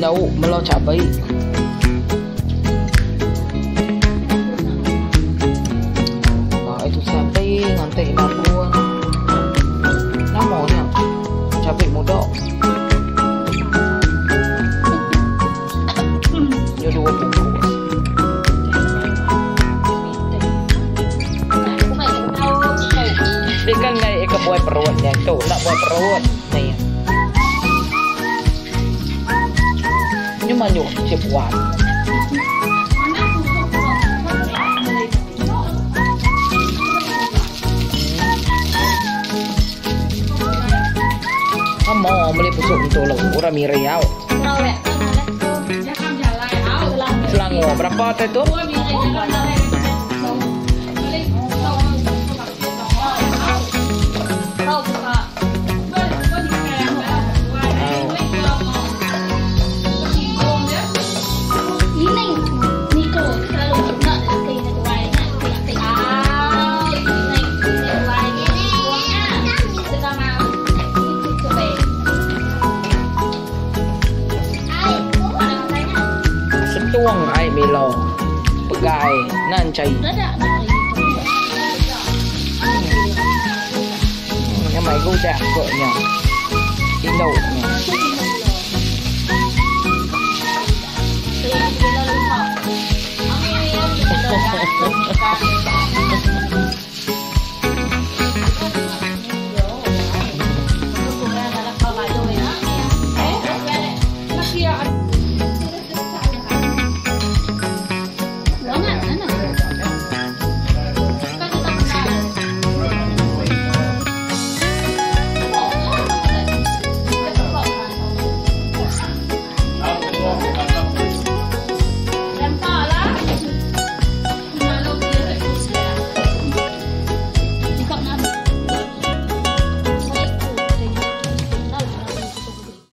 nấu mà lo chả bấy Nah, itu sampai ngantek na buwan. Namo niya. Cabai muda.Nya dua bungkus. Dia kan naik ke buat perutnya. Tuh, nak buat perut. Nih. Nhưng mà nhổ chịp hoàn Kamu beli busuk untuk lo. Ura miriau Selangor berapa teh itu? Uang ai milo Pegai nan cai Nhưng mày cũng đẹp cỡ nhỉ Đi đâu nhỉ Hãy subscribe cho kênh Ghiền Mì Gõ Để không bỏ lỡ những video hấp dẫn